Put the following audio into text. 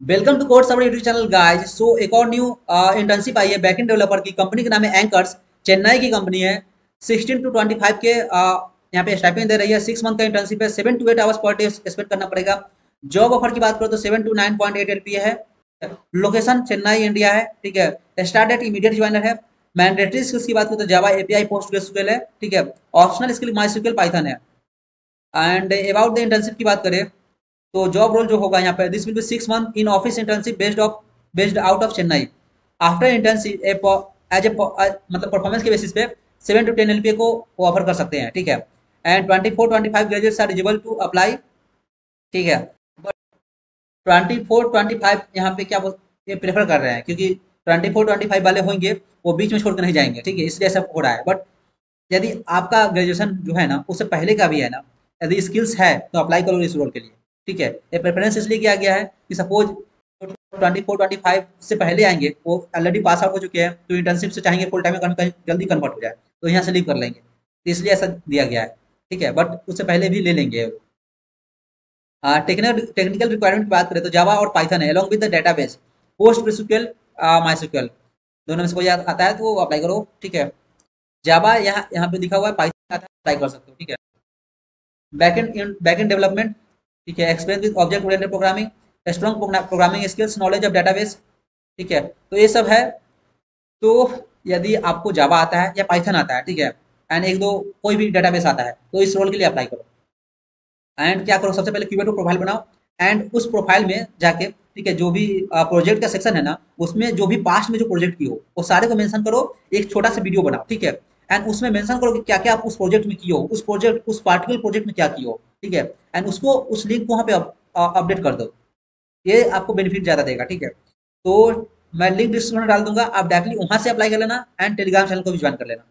Welcome to course our YouTube channel guys so एक और new internship I है backend developer की। कंपनी का नाम है एंकर्स चेन्नई की कंपनी है। 16 टू 25 के uh, यहाँ पे स्टाइपेंड दे रही है। सिक्स मंथ का इंटर्नशिप है। Seven to eight hours per day spend करना पड़ेगा। जॉब ऑफ़र की बात करो तो seven to nine point eight L है। लोकेशन चेन्नई इंडिया है। ठीक है। स्टार्ट डेट इमीडिएट ज्वाइनर है। मैंडेटरी स्किल्स की बात करो तो जावा एपीआई पोस्ट है। ठीक है। ऑप्शनल स्किल माई पाइथन है। एंड अबाउट द इंटर्नशिप की बात करें तो जॉब रोल जो होगा यहाँ पे this will be six month in office internship based off based out of Chennai after internship as a मतलब परफॉर्मेंस के बेसिस पे सेवन टू टेन एलपीए को ऑफ़र कर सकते हैं, ठीक है? And twenty four twenty five graduates are eligible to apply ठीक है? But twenty four twenty five यहाँ पे क्या ये प्रेफर कर रहे हैं, क्योंकि ट्वेंटी फोर ट्वेंटी फाइव वाले होंगे, वो बीच में छोड़कर नहीं जाएँगे, ठीक है? इसलिए ऐसा हो रहा है। बट यदि आपका ग्रेजुएशन जो है ना, उससे पहले का भी है ना, यदि स्किल्स है तो अप्लाई करो इस रोल के लिए। ठीक है? ये प्रेफरेंस इसलिए किया गया है कि suppose twenty four twenty five से पहले आएँगे, वो ऑलरेडी पास आउट हो चुके हैं तो इंटर्नशिप से चाहेंगे फुल टाइम में जल्दी कन्वर्ट हो जाए तो यहाँ से लीव कर लेंगे। तो इसलिए ऐसा दिया गया है, ठीक है? बट उससे पहले भी ले लेंगे। टेक्निकल रिक्वायरमेंट की बात करें तो जावा और पाइथन है along with the database post प्रिसिक्वल my दोनों में से कोई आता है तो अप्लाई करो, ठीक है? जावा यहाँ यहाँ पे दिखा हुआ है पाइथन आता है अप्लाई कर सकते हो, ठीक है? बैकेंड बैकेंड डेवलपमेंट ठीक है experience with object oriented programming strong programming skills knowledge of database ठीक है? तो ये सब है। तो यदि आपको जावा आता है या पाइथन आता है, ठीक है? एंड एक दो कोई भी डेटाबेस आता है तो इस रोल के लिए अप्लाई करो। एंड क्या करो? सबसे पहले क्यूबेटो प्रोफ़ाइल बनाओ। एंड उस प्रोफ़ाइल में जाके, ठीक है, जो भी प्रोजेक्ट का सेक्शन है ना, उसमें जो भी पास्ट में जो प्रोजेक्ट की हो, वो सारे को मेंशन करो, एक छोटा सा वीडियो बनाओ, ठीक है? एंड उसमें मेंशन करो कि क्या क्या आप उस प्रोजेक्ट में किए हो, उस प्रोजेक्ट उस पार्टिकुलर प्रोजेक्ट में क्या किए हो। ठीक है? एंड उसको, उस लिंक को वहाँ पे अपडेट कर दो। ये आपको बेनिफिट ज़्यादा देगा, ठीक है? तो मैं लिंक डिस्क्रिप्शन में डाल दूँगा, आप डायरेक्टली वहाँ से अप्लाई कर लेना एंड टेलीग्राम चैनल को भी ज्वाइन कर लेना।